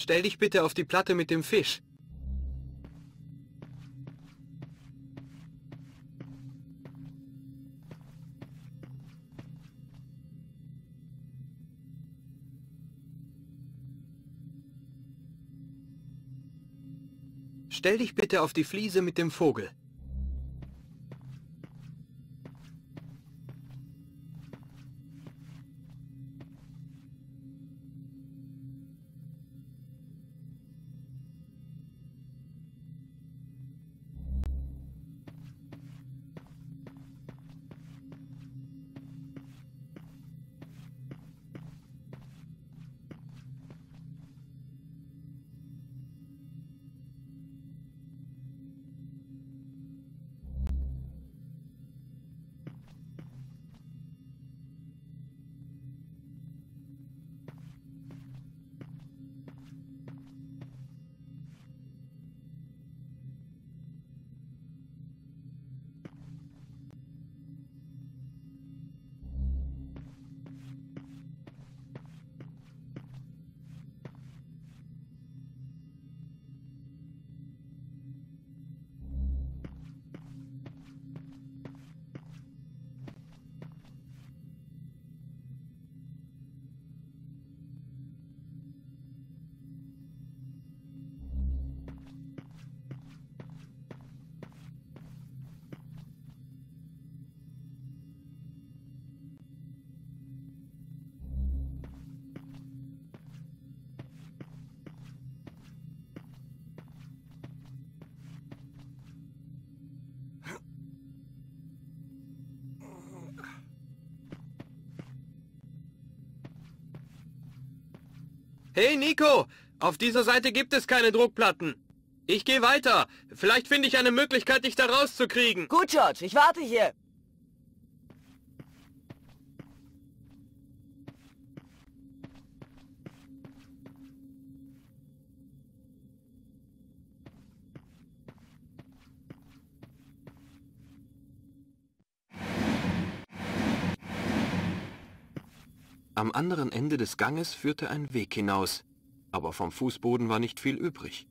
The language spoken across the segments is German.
Stell dich bitte auf die Platte mit dem Fisch. Stell dich bitte auf die Fliese mit dem Vogel. Hey Nico, auf dieser Seite gibt es keine Druckplatten. Ich gehe weiter. Vielleicht finde ich eine Möglichkeit, dich da rauszukriegen. Gut, George, ich warte hier. Am anderen Ende des Ganges führte ein Weg hinaus, aber vom Fußboden war nicht viel übrig.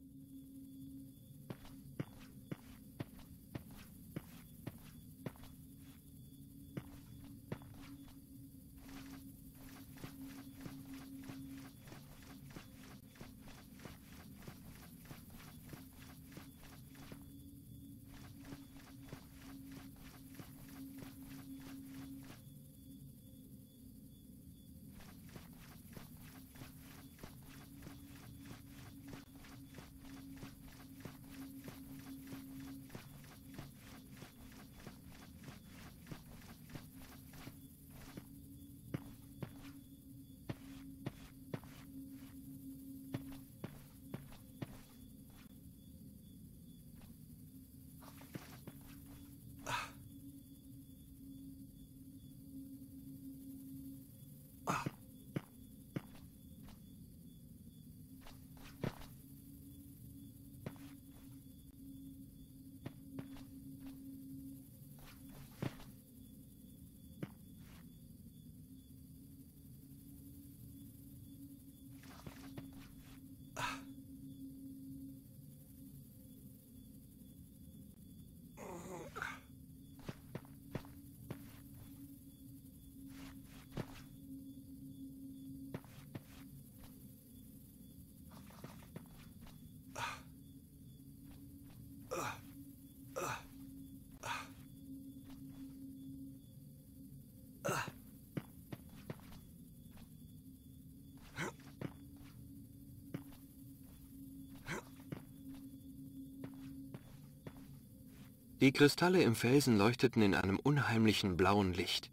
Die Kristalle im Felsen leuchteten in einem unheimlichen blauen Licht.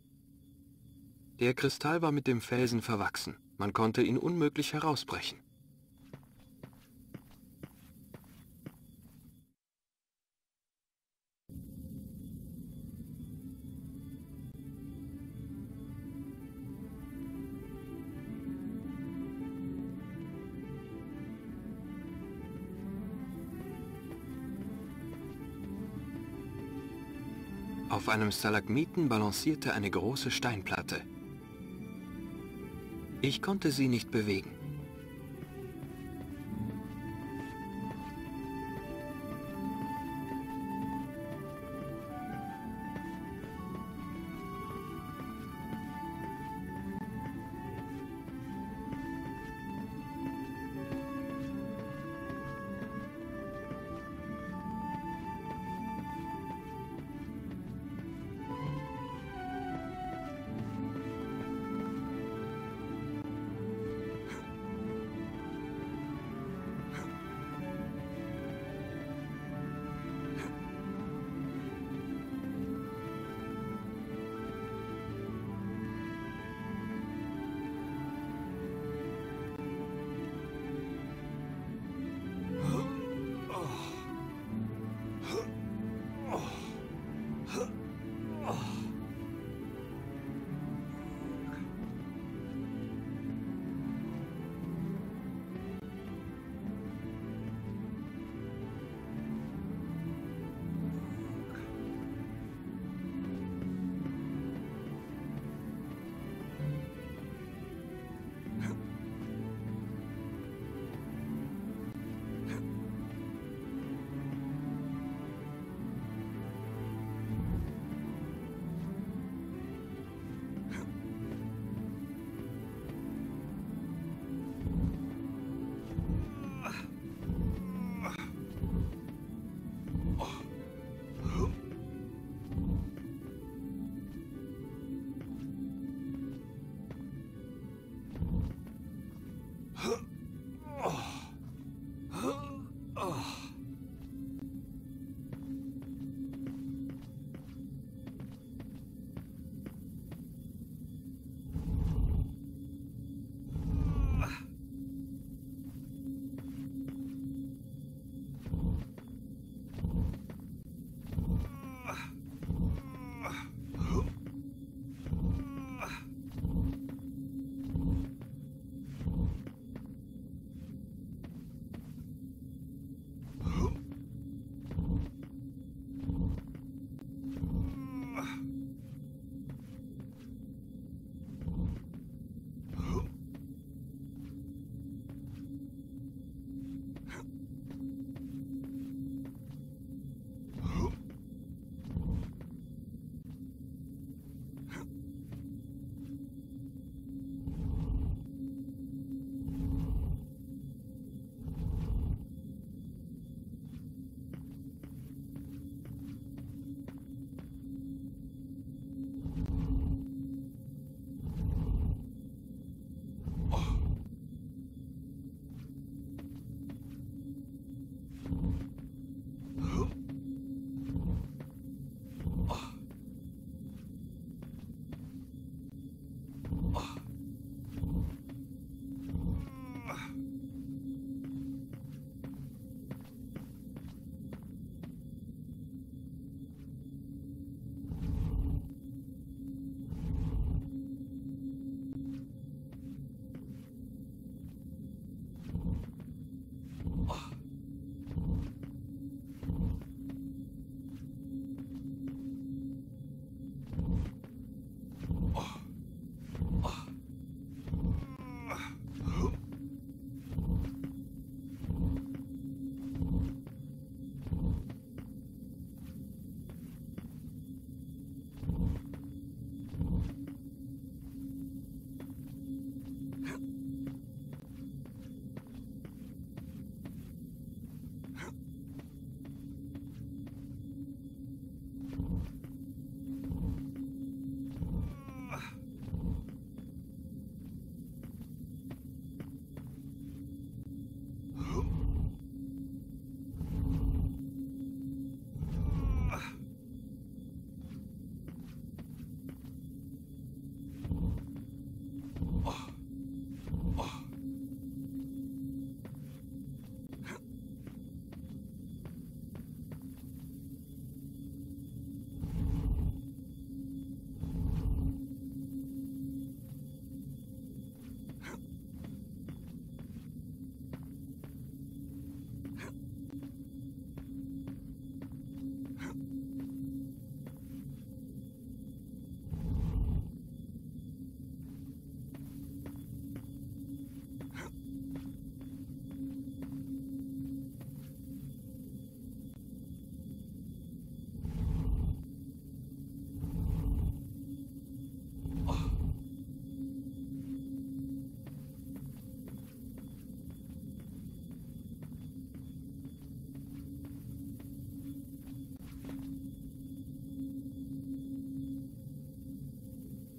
Der Kristall war mit dem Felsen verwachsen. Man konnte ihn unmöglich herausbrechen. Einem Stalagmiten balancierte eine große Steinplatte. Ich konnte sie nicht bewegen.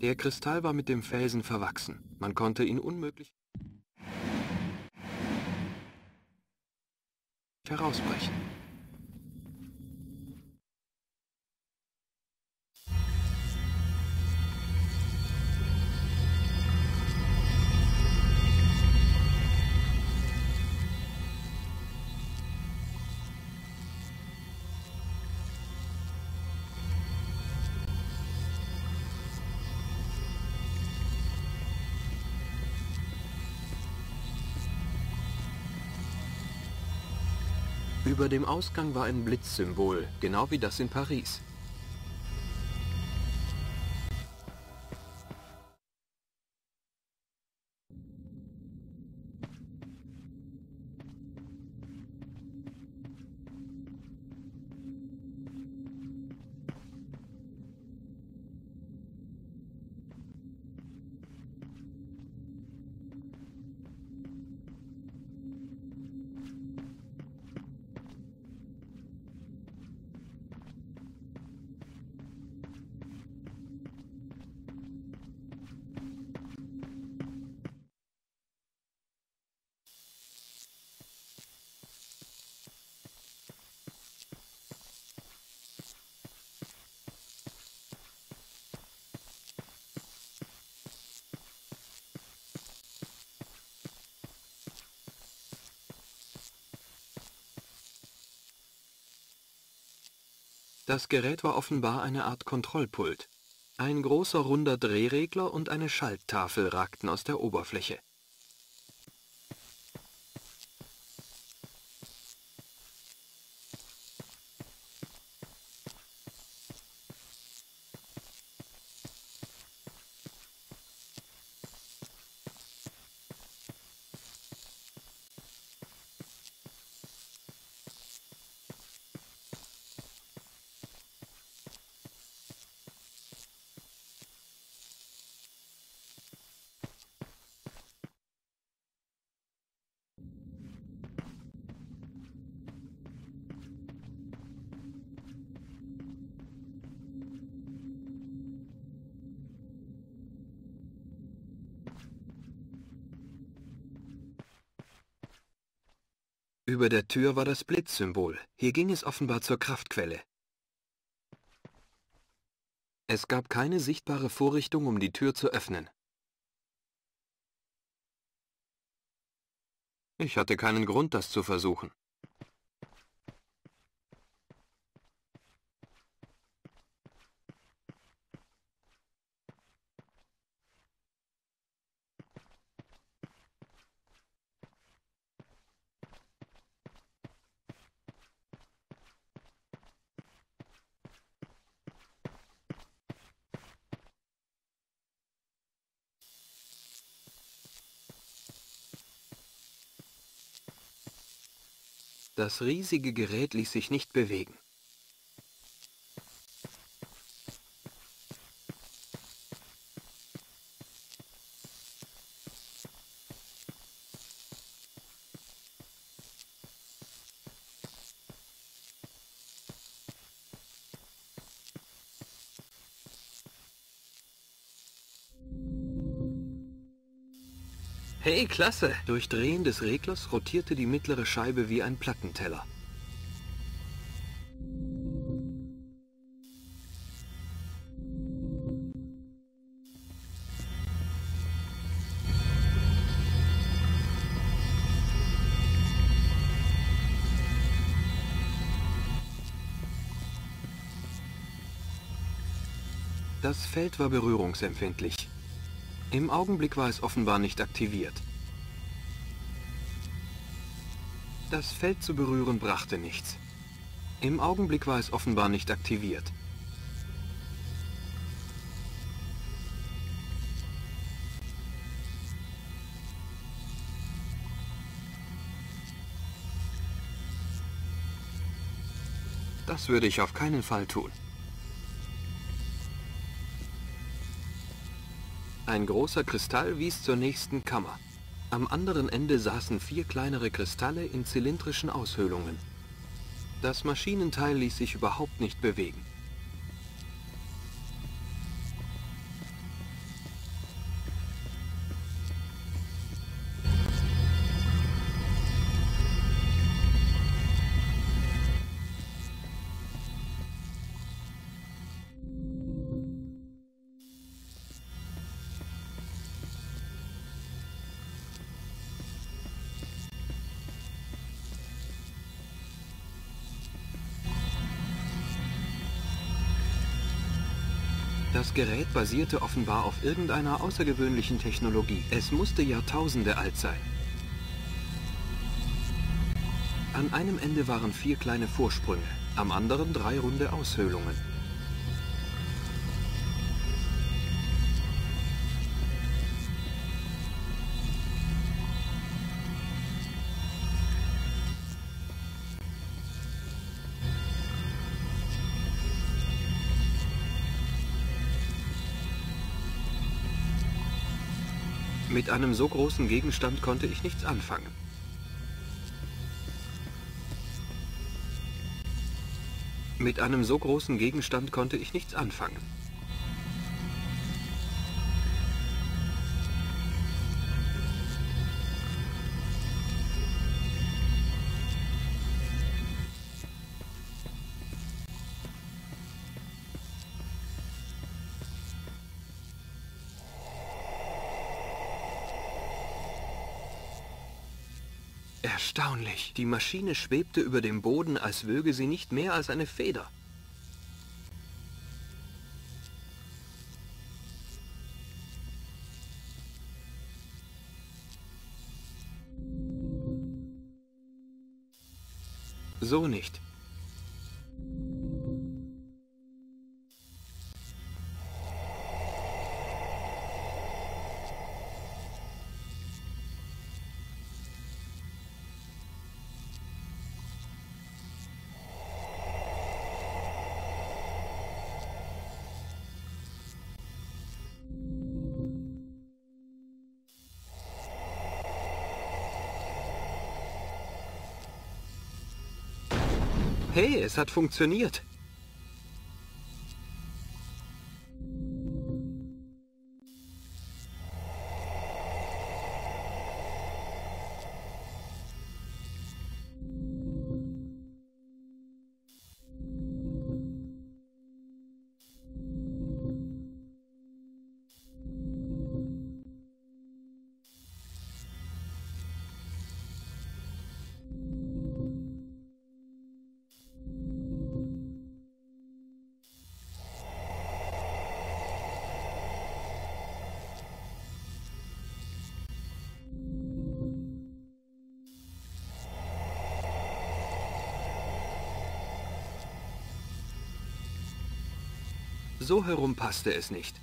Der Kristall war mit dem Felsen verwachsen. Man konnte ihn unmöglich herausbrechen. Über dem Ausgang war ein Blitzsymbol, genau wie das in Paris. Das Gerät war offenbar eine Art Kontrollpult. Ein großer runder Drehregler und eine Schalttafel ragten aus der Oberfläche. Über der Tür war das Blitzsymbol. Hier ging es offenbar zur Kraftquelle. Es gab keine sichtbare Vorrichtung, um die Tür zu öffnen. Ich hatte keinen Grund, das zu versuchen. Das riesige Gerät ließ sich nicht bewegen. Hey, klasse! Durch Drehen des Reglers rotierte die mittlere Scheibe wie ein Plattenteller. Das Feld war berührungsempfindlich. Im Augenblick war es offenbar nicht aktiviert. Das Feld zu berühren brachte nichts. Im Augenblick war es offenbar nicht aktiviert. Das würde ich auf keinen Fall tun. Ein großer Kristall wies zur nächsten Kammer. Am anderen Ende saßen vier kleinere Kristalle in zylindrischen Aushöhlungen. Das Maschinenteil ließ sich überhaupt nicht bewegen. Das Gerät basierte offenbar auf irgendeiner außergewöhnlichen Technologie. Es musste Jahrtausende alt sein. An einem Ende waren vier kleine Vorsprünge, am anderen drei runde Aushöhlungen. Mit einem so großen Gegenstand konnte ich nichts anfangen. Mit einem so großen Gegenstand konnte ich nichts anfangen. Die Maschine schwebte über dem Boden, als wöge sie nicht mehr als eine Feder. So nicht. Hey, es hat funktioniert. So herum passte es nicht.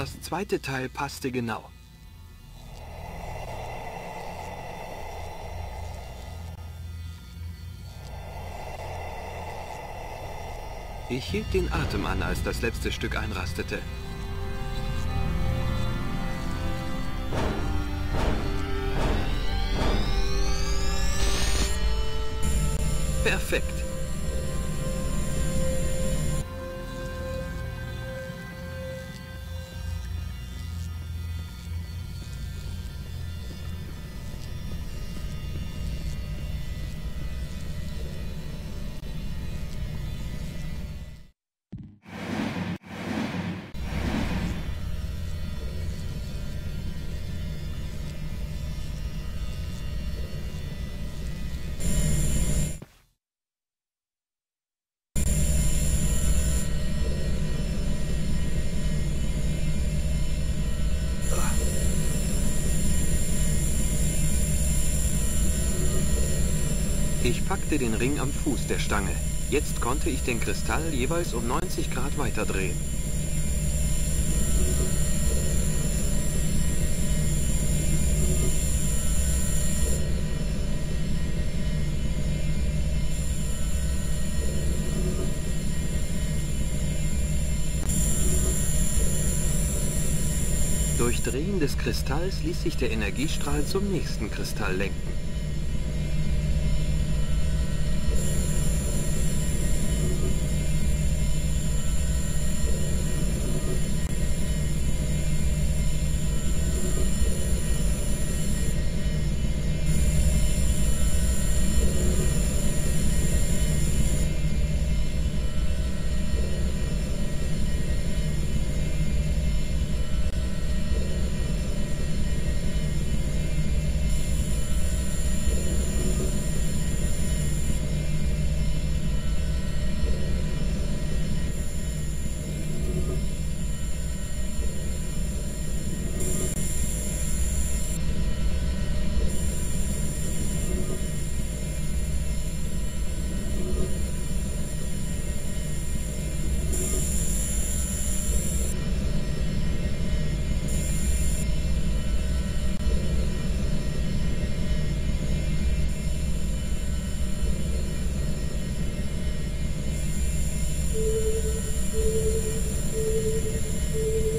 Das zweite Teil passte genau. Ich hielt den Atem an, als das letzte Stück einrastete. Perfekt. Ich packte den Ring am Fuß der Stange. Jetzt konnte ich den Kristall jeweils um 90 Grad weiterdrehen. Durch Drehen des Kristalls ließ sich der Energiestrahl zum nächsten Kristall lenken. Thank you.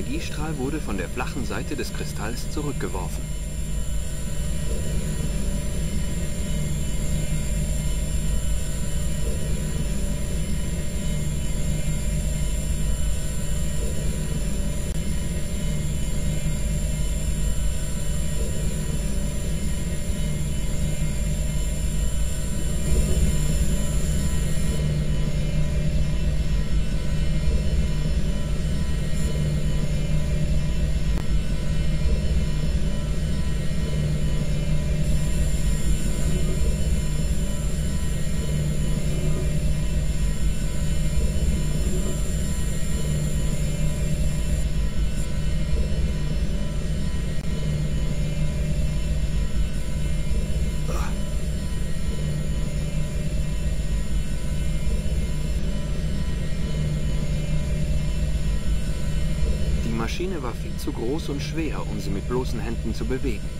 Energiestrahl wurde von der flachen Seite des Kristalls zurückgeworfen. War viel zu groß und schwer, um sie mit bloßen Händen zu bewegen.